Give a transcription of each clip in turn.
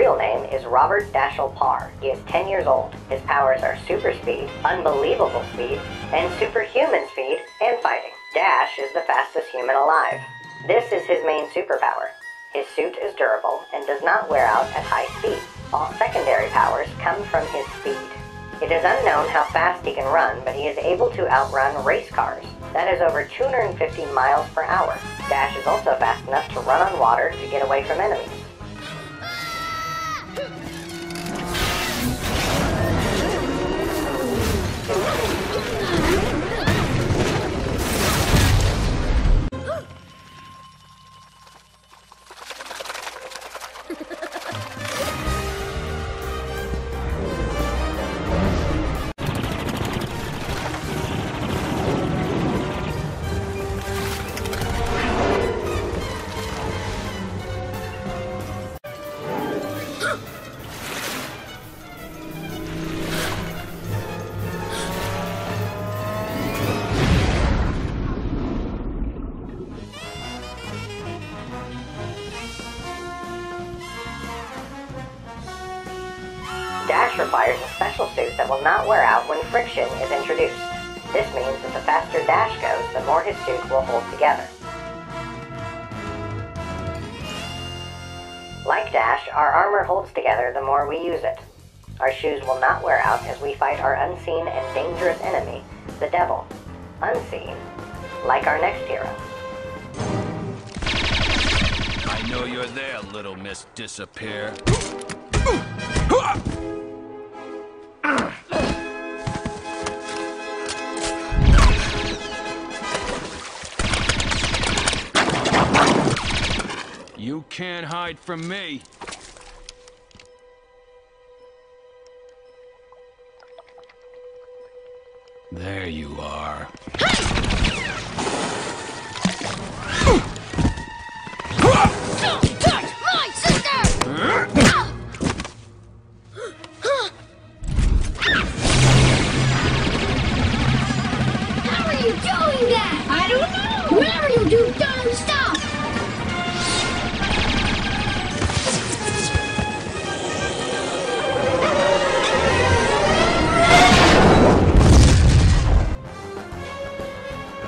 real name is Robert Dashiell Parr. He is 10 years old. His powers are super speed, unbelievable speed, and superhuman speed and fighting. Dash is the fastest human alive. This is his main superpower. His suit is durable and does not wear out at high speed. All secondary powers come from his speed. It is unknown how fast he can run, but he is able to outrun race cars. That is over 250 miles per hour. Dash is also fast enough to run on water to get away from enemies. Dash requires a special suit that will not wear out when friction is introduced. This means that the faster Dash goes, the more his suit will hold together. Like Dash, our armor holds together the more we use it. Our shoes will not wear out as we fight our unseen and dangerous enemy, the Devil. Unseen, like our next hero. I know you're there, little Miss Disappear. You can't hide from me. There you are.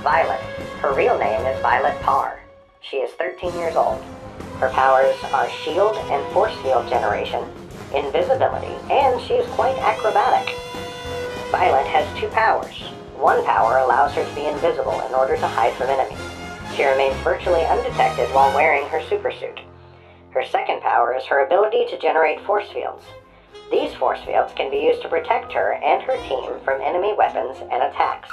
Violet. Her real name is Violet Parr. She is 13 years old. Her powers are shield and force field generation, invisibility, and she is quite acrobatic. Violet has two powers. One power allows her to be invisible in order to hide from enemies. She remains virtually undetected while wearing her supersuit. Her second power is her ability to generate force fields. These force fields can be used to protect her and her team from enemy weapons and attacks.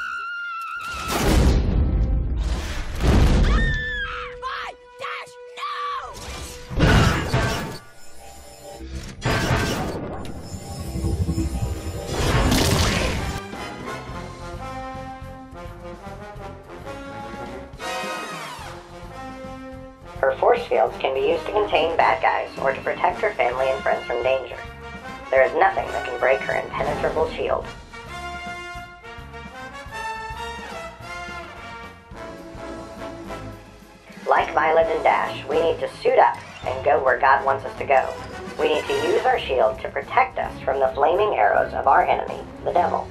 Her force fields can be used to contain bad guys or to protect her family and friends from danger. There is nothing that can break her impenetrable shield. Like Violet and Dash, we need to suit up and go where God wants us to go. We need to use our shield to protect us from the flaming arrows of our enemy, the devil.